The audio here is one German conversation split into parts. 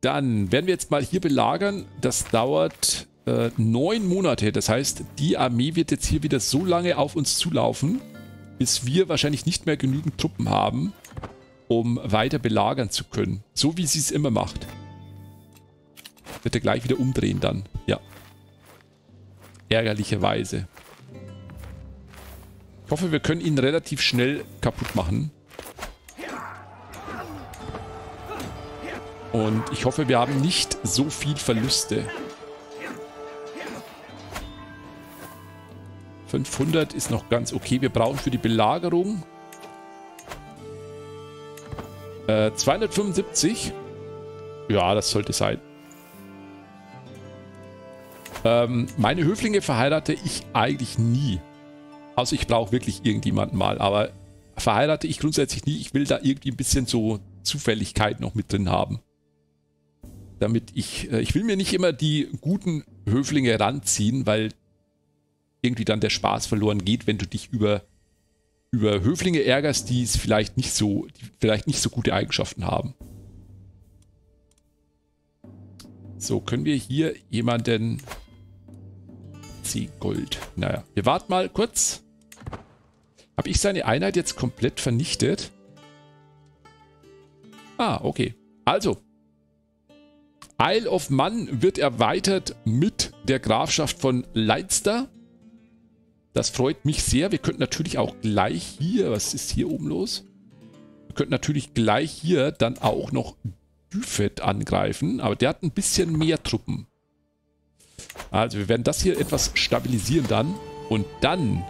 Dann werden wir jetzt mal hier belagern. Das dauert äh, neun Monate. Das heißt, die Armee wird jetzt hier wieder so lange auf uns zulaufen, bis wir wahrscheinlich nicht mehr genügend Truppen haben, um weiter belagern zu können. So wie sie es immer macht. Wird er gleich wieder umdrehen dann. Ja. Ärgerlicherweise. Ich hoffe, wir können ihn relativ schnell kaputt machen. Und ich hoffe, wir haben nicht so viel Verluste. 500 ist noch ganz okay. Wir brauchen für die Belagerung äh, 275. Ja, das sollte sein. Ähm, meine Höflinge verheirate ich eigentlich nie. Also ich brauche wirklich irgendjemanden mal, aber verheirate ich grundsätzlich nie. Ich will da irgendwie ein bisschen so Zufälligkeit noch mit drin haben. Damit ich, äh, ich will mir nicht immer die guten Höflinge ranziehen, weil irgendwie dann der Spaß verloren geht, wenn du dich über, über Höflinge ärgerst, die es vielleicht nicht so, vielleicht nicht so gute Eigenschaften haben. So, können wir hier jemanden... C Gold. Naja, wir warten mal kurz. Habe ich seine Einheit jetzt komplett vernichtet? Ah, okay. Also, Isle of Man wird erweitert mit der Grafschaft von Leinster. Das freut mich sehr. Wir könnten natürlich auch gleich hier, was ist hier oben los? Wir könnten natürlich gleich hier dann auch noch Düfet angreifen, aber der hat ein bisschen mehr Truppen. Also wir werden das hier etwas stabilisieren dann und dann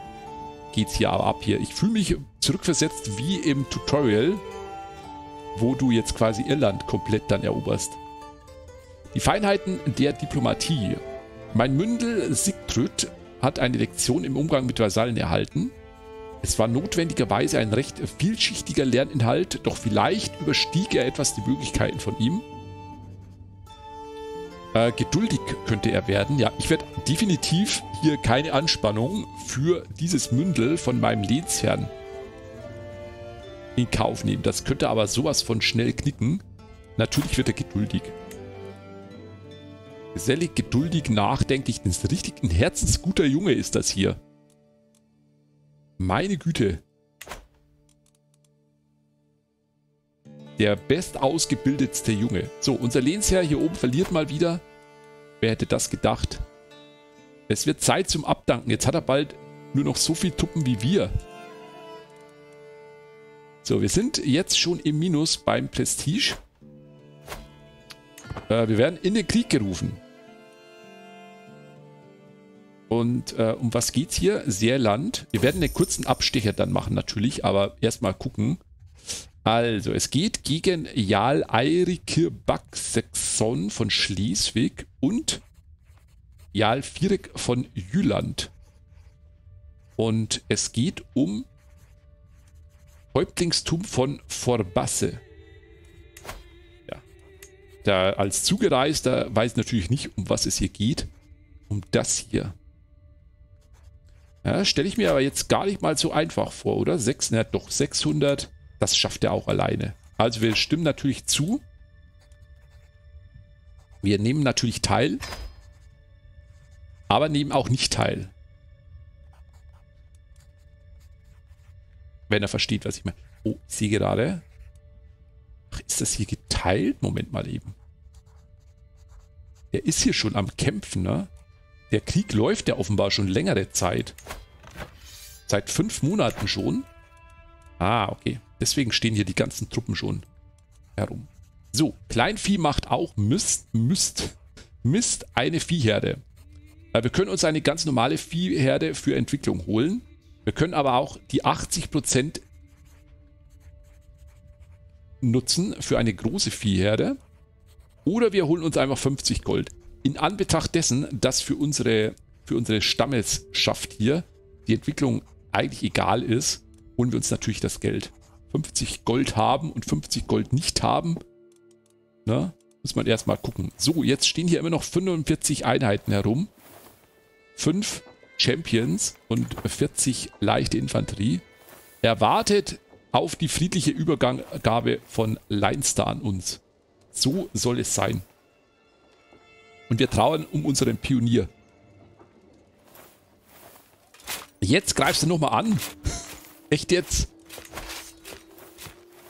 geht es hier aber ab hier. Ich fühle mich zurückversetzt wie im Tutorial, wo du jetzt quasi Irland komplett dann eroberst. Die Feinheiten der Diplomatie. Mein Mündel Sigtrud hat eine Lektion im Umgang mit Vasallen erhalten. Es war notwendigerweise ein recht vielschichtiger Lerninhalt, doch vielleicht überstieg er etwas die Möglichkeiten von ihm. Äh, geduldig könnte er werden. Ja, ich werde definitiv hier keine Anspannung für dieses Mündel von meinem Lehnsherrn in Kauf nehmen. Das könnte aber sowas von schnell knicken. Natürlich wird er geduldig. Gesellig, geduldig, nachdenklich. Das ist richtig ein herzensguter Junge ist das hier. Meine Güte. Der bestausgebildetste Junge. So, unser Lehnsherr hier oben verliert mal wieder. Wer hätte das gedacht? Es wird Zeit zum Abdanken. Jetzt hat er bald nur noch so viel Tuppen wie wir. So, wir sind jetzt schon im Minus beim Prestige. Äh, wir werden in den Krieg gerufen. Und äh, um was geht's hier? Seerland. Wir werden einen kurzen Abstecher dann machen natürlich, aber erstmal gucken. Also, es geht gegen Jarl Eirike Baxexon von Schleswig und Jarl Vierik von Jüland. Und es geht um Häuptlingstum von Vorbasse. Ja. Da als Zugereister weiß natürlich nicht, um was es hier geht. Um das hier. Ja, Stelle ich mir aber jetzt gar nicht mal so einfach vor, oder? 600, doch 600, das schafft er auch alleine. Also wir stimmen natürlich zu. Wir nehmen natürlich teil, aber nehmen auch nicht teil. Wenn er versteht, was ich meine. Oh, ich sehe gerade. Ach, ist das hier geteilt? Moment mal eben. Der ist hier schon am Kämpfen, ne? Der Krieg läuft ja offenbar schon längere Zeit. Seit fünf Monaten schon. Ah, okay. Deswegen stehen hier die ganzen Truppen schon herum. So, Kleinvieh macht auch Mist, Mist, Mist eine Viehherde. Wir können uns eine ganz normale Viehherde für Entwicklung holen. Wir können aber auch die 80% nutzen für eine große Viehherde. Oder wir holen uns einfach 50 Gold in Anbetracht dessen, dass für unsere, für unsere Stammesschaft hier die Entwicklung eigentlich egal ist, holen wir uns natürlich das Geld. 50 Gold haben und 50 Gold nicht haben, ne, muss man erstmal gucken. So, jetzt stehen hier immer noch 45 Einheiten herum. 5 Champions und 40 leichte Infanterie. Er wartet auf die friedliche Übergabe von Leinster an uns. So soll es sein. Und wir trauern um unseren Pionier. Jetzt greifst du nochmal an. Echt jetzt?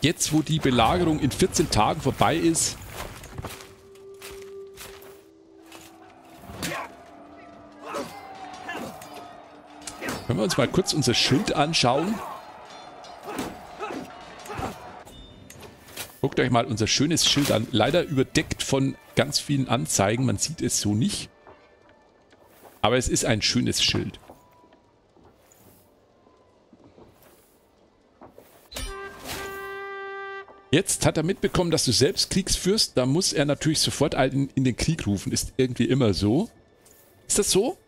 Jetzt, wo die Belagerung in 14 Tagen vorbei ist. Können wir uns mal kurz unser Schild anschauen? Guckt euch mal unser schönes Schild an. Leider überdeckt von ganz vielen Anzeigen. Man sieht es so nicht. Aber es ist ein schönes Schild. Jetzt hat er mitbekommen, dass du selbst Kriegsführst. Da muss er natürlich sofort einen in den Krieg rufen. Ist irgendwie immer so. Ist das so?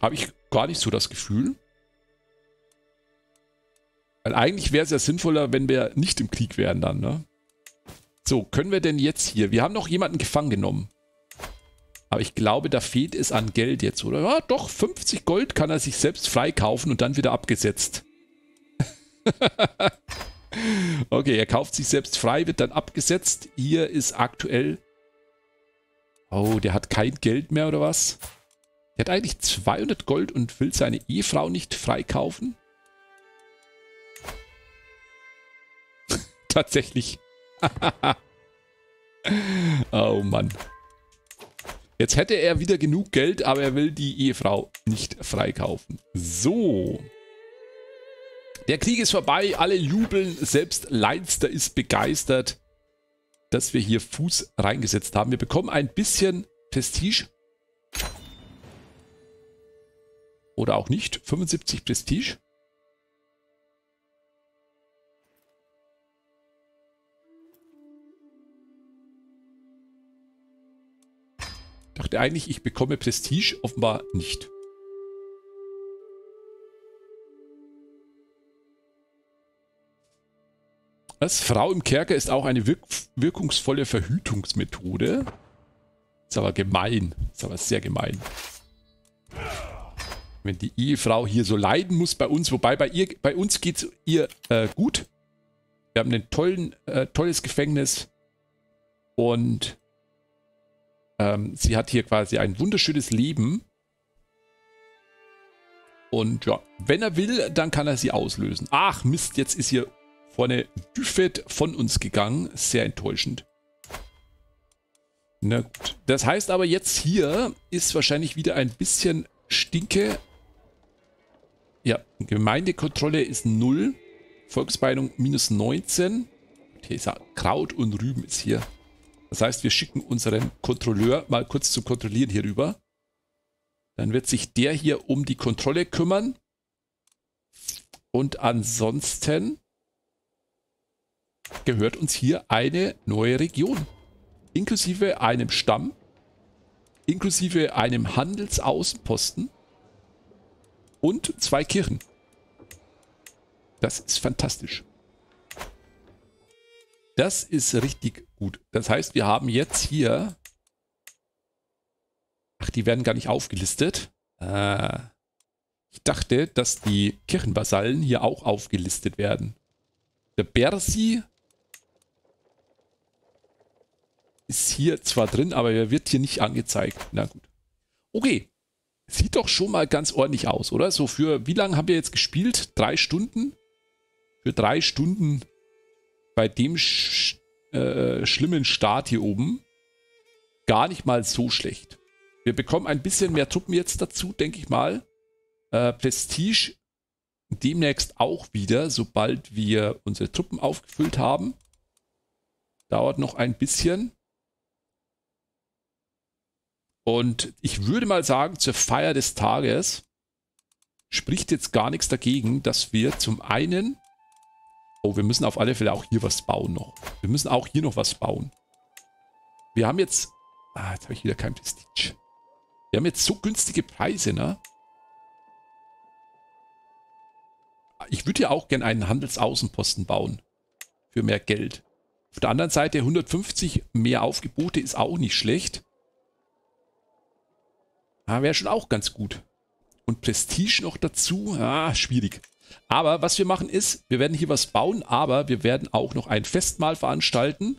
Habe ich gar nicht so das Gefühl. Weil eigentlich wäre es ja sinnvoller, wenn wir nicht im Krieg wären dann, ne? So, können wir denn jetzt hier... Wir haben noch jemanden gefangen genommen. Aber ich glaube, da fehlt es an Geld jetzt, oder? Ja, doch, 50 Gold kann er sich selbst freikaufen und dann wieder abgesetzt. okay, er kauft sich selbst frei, wird dann abgesetzt. Hier ist aktuell... Oh, der hat kein Geld mehr, oder was? Der hat eigentlich 200 Gold und will seine Ehefrau nicht freikaufen? Tatsächlich. oh Mann. Jetzt hätte er wieder genug Geld, aber er will die Ehefrau nicht freikaufen. So. Der Krieg ist vorbei, alle jubeln, selbst Leinster ist begeistert, dass wir hier Fuß reingesetzt haben. Wir bekommen ein bisschen Prestige. Oder auch nicht. 75 Prestige. Dachte eigentlich, ich bekomme Prestige, offenbar nicht. Das Frau im Kerker ist auch eine wirk wirkungsvolle Verhütungsmethode. Ist aber gemein. Ist aber sehr gemein wenn die Ehefrau hier so leiden muss bei uns, wobei bei ihr, bei uns geht es ihr äh, gut. Wir haben ein äh, tolles Gefängnis und ähm, sie hat hier quasi ein wunderschönes Leben. Und ja, wenn er will, dann kann er sie auslösen. Ach Mist, jetzt ist hier vorne Buffet von uns gegangen. Sehr enttäuschend. Na gut. Das heißt aber jetzt hier ist wahrscheinlich wieder ein bisschen Stinke ja, Gemeindekontrolle ist 0. Volksbeinung minus 19. Hier ist ja Kraut und Rüben ist hier. Das heißt, wir schicken unseren Kontrolleur mal kurz zu kontrollieren hier rüber. Dann wird sich der hier um die Kontrolle kümmern. Und ansonsten gehört uns hier eine neue Region. Inklusive einem Stamm. Inklusive einem Handelsaußenposten und zwei Kirchen. Das ist fantastisch. Das ist richtig gut. Das heißt, wir haben jetzt hier... Ach, die werden gar nicht aufgelistet. Äh, ich dachte, dass die Kirchenvasallen hier auch aufgelistet werden. Der Bersi ist hier zwar drin, aber er wird hier nicht angezeigt. Na gut. Okay, Sieht doch schon mal ganz ordentlich aus, oder? So für, wie lange haben wir jetzt gespielt? Drei Stunden? Für drei Stunden bei dem sch äh, schlimmen Start hier oben gar nicht mal so schlecht. Wir bekommen ein bisschen mehr Truppen jetzt dazu, denke ich mal. Äh, Prestige demnächst auch wieder, sobald wir unsere Truppen aufgefüllt haben. Dauert noch ein bisschen. Und ich würde mal sagen, zur Feier des Tages spricht jetzt gar nichts dagegen, dass wir zum einen... Oh, wir müssen auf alle Fälle auch hier was bauen noch. Wir müssen auch hier noch was bauen. Wir haben jetzt... Ah, jetzt habe ich wieder kein Prestige. Wir haben jetzt so günstige Preise, ne? Ich würde ja auch gerne einen Handelsaußenposten bauen. Für mehr Geld. Auf der anderen Seite 150 mehr Aufgebote ist auch nicht schlecht. Ah, Wäre schon auch ganz gut. Und Prestige noch dazu? Ah, schwierig. Aber was wir machen ist, wir werden hier was bauen, aber wir werden auch noch ein Festmahl veranstalten.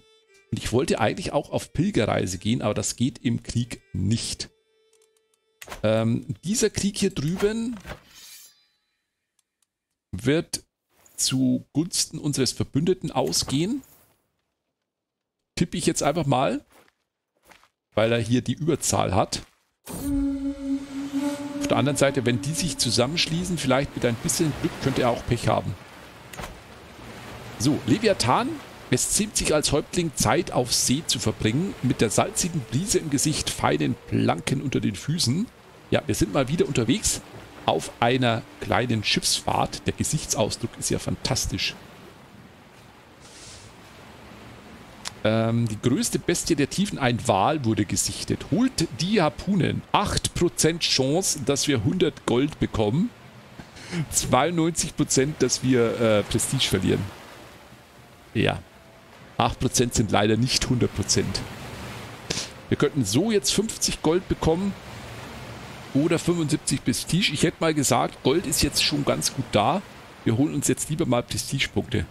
Und ich wollte eigentlich auch auf Pilgerreise gehen, aber das geht im Krieg nicht. Ähm, dieser Krieg hier drüben wird zugunsten unseres Verbündeten ausgehen. Tippe ich jetzt einfach mal, weil er hier die Überzahl hat. Auf der anderen Seite, wenn die sich zusammenschließen, vielleicht mit ein bisschen Glück, könnte er auch Pech haben. So, Leviathan es ziemt sich als Häuptling Zeit auf See zu verbringen, mit der salzigen Brise im Gesicht, feinen Planken unter den Füßen. Ja, wir sind mal wieder unterwegs auf einer kleinen Schiffsfahrt. Der Gesichtsausdruck ist ja fantastisch. Ähm, die größte Bestie der Tiefen, ein Wal, wurde gesichtet. Holt die Harpunen. 8% Chance, dass wir 100 Gold bekommen. 92%, dass wir äh, Prestige verlieren. Ja. 8% sind leider nicht 100%. Wir könnten so jetzt 50 Gold bekommen oder 75 Prestige. Ich hätte mal gesagt, Gold ist jetzt schon ganz gut da. Wir holen uns jetzt lieber mal Prestigepunkte.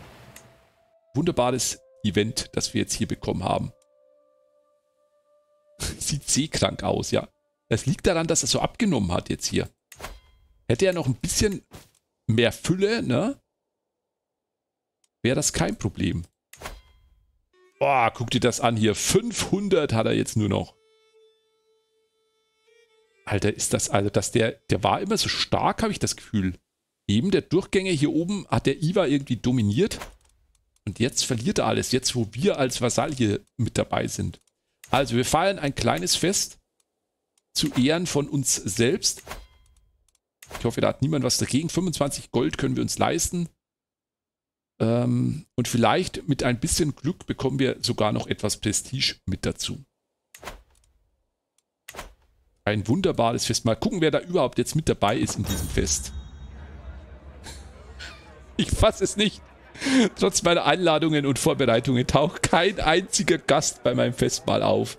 Wunderbares Event, das wir jetzt hier bekommen haben. Sieht seekrank aus, ja. Das liegt daran, dass er so abgenommen hat jetzt hier. Hätte er noch ein bisschen mehr Fülle, ne? Wäre das kein Problem. Boah, guck dir das an hier. 500 hat er jetzt nur noch. Alter, ist das, also, dass der, der war immer so stark, habe ich das Gefühl. Neben der Durchgänge hier oben hat der Iva irgendwie dominiert. Und jetzt verliert er alles, jetzt wo wir als Vasall hier mit dabei sind. Also, wir feiern ein kleines Fest zu Ehren von uns selbst. Ich hoffe, da hat niemand was dagegen. 25 Gold können wir uns leisten. Ähm, und vielleicht mit ein bisschen Glück bekommen wir sogar noch etwas Prestige mit dazu. Ein wunderbares Fest. Mal gucken, wer da überhaupt jetzt mit dabei ist in diesem Fest. Ich fasse es nicht. Trotz meiner Einladungen und Vorbereitungen taucht kein einziger Gast bei meinem Festmahl auf.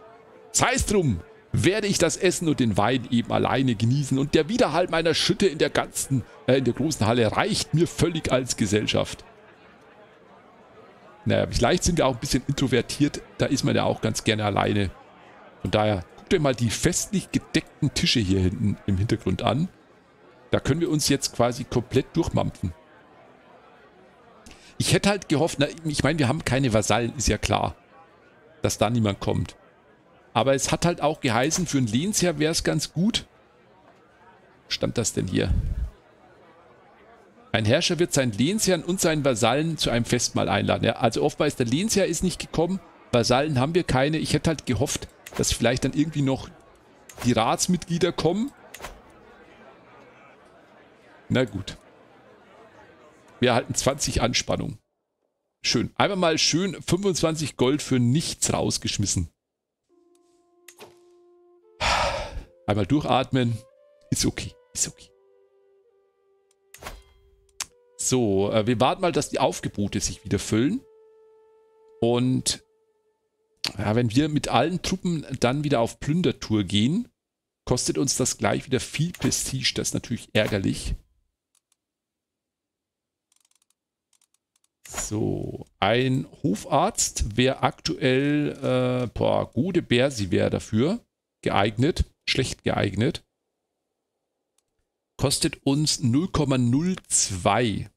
Sei es drum, werde ich das Essen und den Wein eben alleine genießen und der Widerhall meiner Schütte in der ganzen, äh, in der großen Halle reicht mir völlig als Gesellschaft. Naja, vielleicht sind wir auch ein bisschen introvertiert. Da ist man ja auch ganz gerne alleine. Von daher, guckt euch mal die festlich gedeckten Tische hier hinten im Hintergrund an. Da können wir uns jetzt quasi komplett durchmampfen. Ich hätte halt gehofft, na, ich meine, wir haben keine Vasallen, ist ja klar, dass da niemand kommt. Aber es hat halt auch geheißen, für ein Lehnsherr wäre es ganz gut. Stand das denn hier? Ein Herrscher wird seinen Lehnsherrn und seinen Vasallen zu einem Festmahl einladen. Ja, also offenbar ist der Lehnsherr ist nicht gekommen, Vasallen haben wir keine. Ich hätte halt gehofft, dass vielleicht dann irgendwie noch die Ratsmitglieder kommen. Na gut. Wir erhalten 20 Anspannung. Schön. Einmal mal schön 25 Gold für nichts rausgeschmissen. Einmal durchatmen. Ist okay. Ist okay. So, äh, wir warten mal, dass die Aufgebote sich wieder füllen. Und ja, wenn wir mit allen Truppen dann wieder auf Plündertour gehen, kostet uns das gleich wieder viel Prestige. Das ist natürlich ärgerlich. So, ein Hofarzt wäre aktuell, äh, boah, gute Bersi wäre dafür geeignet, schlecht geeignet. Kostet uns 0,02.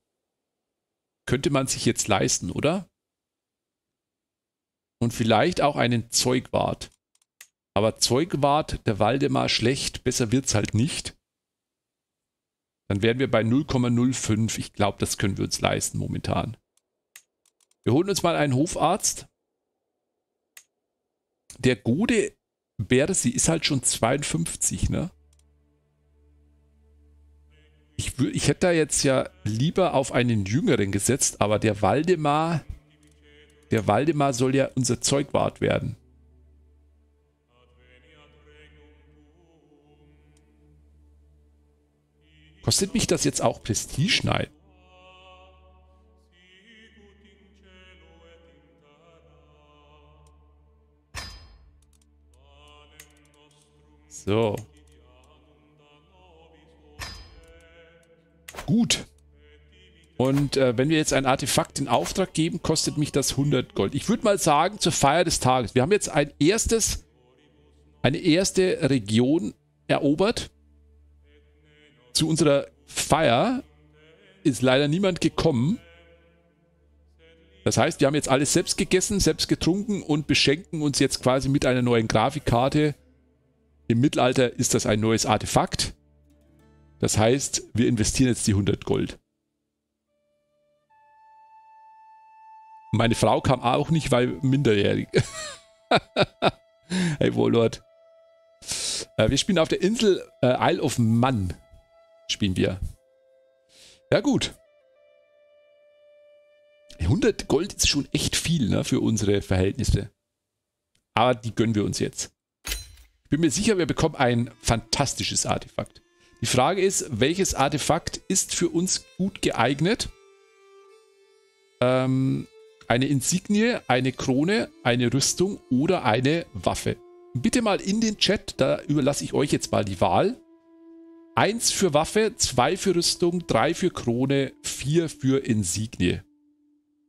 Könnte man sich jetzt leisten, oder? Und vielleicht auch einen Zeugwart. Aber Zeugwart, der Waldemar schlecht, besser wird's halt nicht. Dann wären wir bei 0,05. Ich glaube, das können wir uns leisten momentan. Wir holen uns mal einen Hofarzt. Der gute Bersi ist halt schon 52, ne? Ich, ich hätte da jetzt ja lieber auf einen Jüngeren gesetzt, aber der Waldemar, der Waldemar soll ja unser Zeugwart werden. Kostet mich das jetzt auch Prestige? Nein. So. Gut. Und äh, wenn wir jetzt ein Artefakt in Auftrag geben, kostet mich das 100 Gold. Ich würde mal sagen, zur Feier des Tages. Wir haben jetzt ein erstes, eine erste Region erobert. Zu unserer Feier ist leider niemand gekommen. Das heißt, wir haben jetzt alles selbst gegessen, selbst getrunken und beschenken uns jetzt quasi mit einer neuen Grafikkarte. Im Mittelalter ist das ein neues Artefakt. Das heißt, wir investieren jetzt die 100 Gold. Meine Frau kam auch nicht, weil minderjährig. hey, Wohlord. Äh, wir spielen auf der Insel äh, Isle of Man. Spielen wir. Ja, gut. 100 Gold ist schon echt viel ne, für unsere Verhältnisse. Aber die gönnen wir uns jetzt. Bin mir sicher, wir bekommen ein fantastisches Artefakt. Die Frage ist, welches Artefakt ist für uns gut geeignet? Ähm, eine Insignie, eine Krone, eine Rüstung oder eine Waffe. Bitte mal in den Chat, da überlasse ich euch jetzt mal die Wahl. Eins für Waffe, zwei für Rüstung, drei für Krone, vier für Insignie.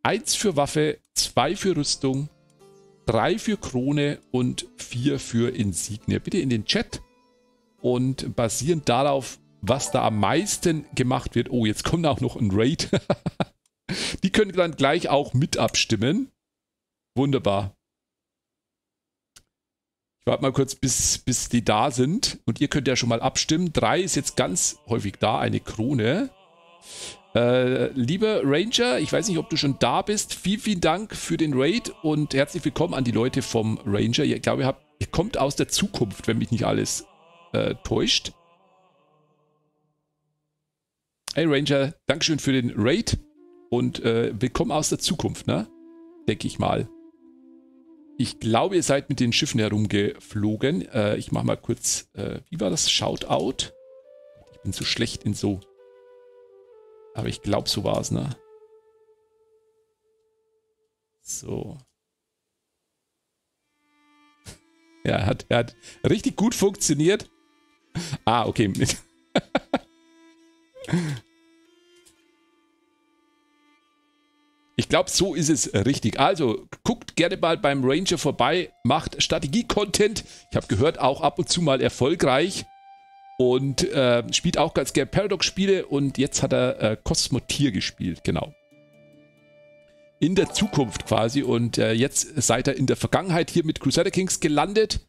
1 für Waffe, 2 für Rüstung, 3 für Krone und 4 für Insignie. Bitte in den Chat. Und basierend darauf, was da am meisten gemacht wird. Oh, jetzt kommt auch noch ein Raid. die können dann gleich auch mit abstimmen. Wunderbar. Ich warte mal kurz, bis, bis die da sind. Und ihr könnt ja schon mal abstimmen. 3 ist jetzt ganz häufig da, eine Krone. Äh, lieber Ranger, ich weiß nicht, ob du schon da bist. Vielen, vielen Dank für den Raid und herzlich willkommen an die Leute vom Ranger. Ich glaube, ihr, habt, ihr kommt aus der Zukunft, wenn mich nicht alles äh, täuscht. Hey Ranger, Dankeschön für den Raid und äh, willkommen aus der Zukunft, ne? Denke ich mal. Ich glaube, ihr seid mit den Schiffen herumgeflogen. Äh, ich mache mal kurz, äh, wie war das? Shoutout. Ich bin so schlecht in so aber ich glaube, so war es, ne? So. Ja, hat, hat richtig gut funktioniert. Ah, okay. ich glaube, so ist es richtig. Also, guckt gerne mal beim Ranger vorbei, macht Strategie-Content. Ich habe gehört, auch ab und zu mal erfolgreich. Und äh, spielt auch ganz gerne Paradox-Spiele und jetzt hat er äh, Cosmotier gespielt, genau. In der Zukunft quasi und äh, jetzt seid ihr in der Vergangenheit hier mit Crusader Kings gelandet.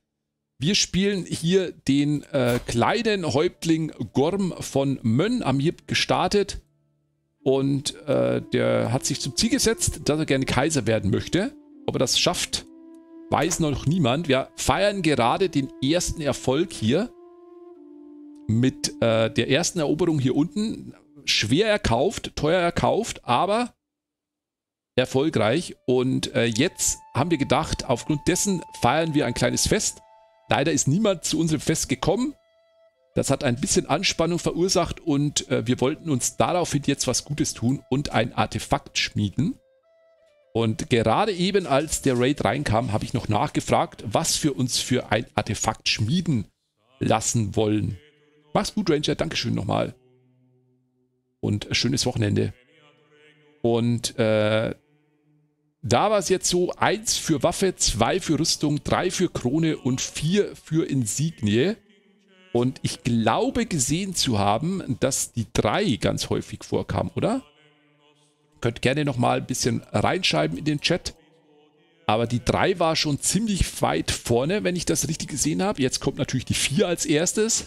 Wir spielen hier den äh, kleinen Häuptling Gorm von Mönn, haben hier gestartet und äh, der hat sich zum Ziel gesetzt, dass er gerne Kaiser werden möchte. Ob er das schafft, weiß noch niemand. Wir feiern gerade den ersten Erfolg hier mit äh, der ersten Eroberung hier unten schwer erkauft, teuer erkauft, aber erfolgreich. Und äh, jetzt haben wir gedacht, aufgrund dessen feiern wir ein kleines Fest. Leider ist niemand zu unserem Fest gekommen. Das hat ein bisschen Anspannung verursacht und äh, wir wollten uns daraufhin jetzt was Gutes tun und ein Artefakt schmieden. Und gerade eben, als der Raid reinkam, habe ich noch nachgefragt, was wir uns für ein Artefakt schmieden lassen wollen. Mach's gut, Ranger. Dankeschön nochmal. Und schönes Wochenende. Und äh, da war es jetzt so, eins für Waffe, zwei für Rüstung, drei für Krone und vier für Insignie. Und ich glaube gesehen zu haben, dass die drei ganz häufig vorkam, oder? Könnt gerne nochmal ein bisschen reinschreiben in den Chat. Aber die 3 war schon ziemlich weit vorne, wenn ich das richtig gesehen habe. Jetzt kommt natürlich die 4 als erstes.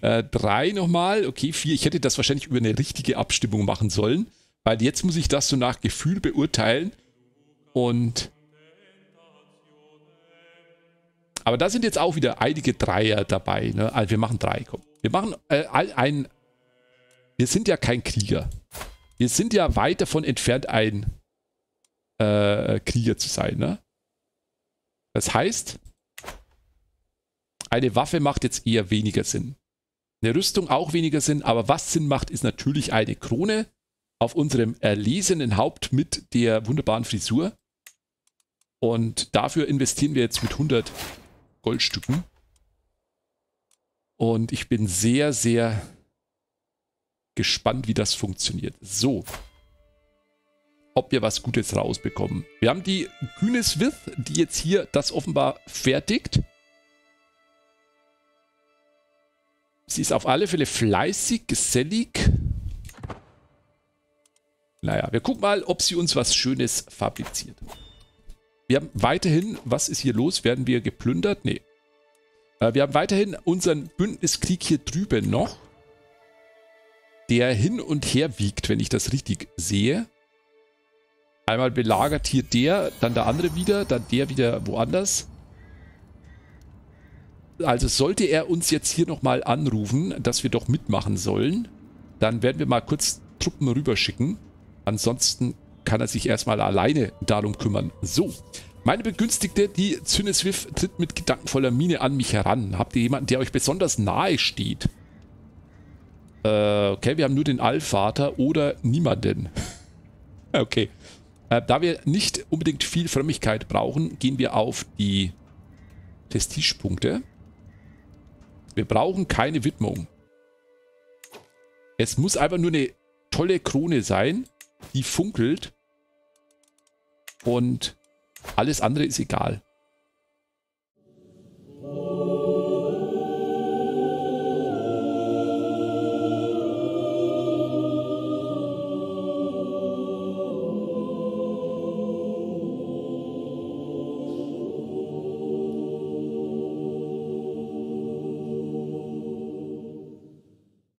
3 äh, nochmal. Okay, 4. Ich hätte das wahrscheinlich über eine richtige Abstimmung machen sollen. Weil jetzt muss ich das so nach Gefühl beurteilen. Und... Aber da sind jetzt auch wieder einige Dreier dabei. Ne? Also wir machen 3, komm. Wir machen äh, ein... Wir sind ja kein Krieger. Wir sind ja weit davon entfernt, ein äh, Krieger zu sein. Ne? Das heißt, eine Waffe macht jetzt eher weniger Sinn. Eine Rüstung auch weniger Sinn, aber was Sinn macht, ist natürlich eine Krone auf unserem erlesenen Haupt mit der wunderbaren Frisur. Und dafür investieren wir jetzt mit 100 Goldstücken. Und ich bin sehr, sehr gespannt, wie das funktioniert. So. Ob wir was Gutes rausbekommen. Wir haben die Kühneswith, die jetzt hier das offenbar fertigt. Sie ist auf alle Fälle fleißig, gesellig. Naja, wir gucken mal, ob sie uns was Schönes fabriziert. Wir haben weiterhin, was ist hier los? Werden wir geplündert? Nee. Äh, wir haben weiterhin unseren Bündniskrieg hier drüben noch. Der hin und her wiegt, wenn ich das richtig sehe. Einmal belagert hier der, dann der andere wieder, dann der wieder woanders. Also sollte er uns jetzt hier nochmal anrufen, dass wir doch mitmachen sollen, dann werden wir mal kurz Truppen rüberschicken. Ansonsten kann er sich erstmal alleine darum kümmern. So, meine Begünstigte, die Zyneswiff, tritt mit gedankenvoller Miene an mich heran. Habt ihr jemanden, der euch besonders nahe steht? Äh, okay, wir haben nur den Allvater oder niemanden. okay. Äh, da wir nicht unbedingt viel Frömmigkeit brauchen, gehen wir auf die Prestigepunkte. Wir brauchen keine Widmung. Es muss einfach nur eine tolle Krone sein die funkelt und alles andere ist egal.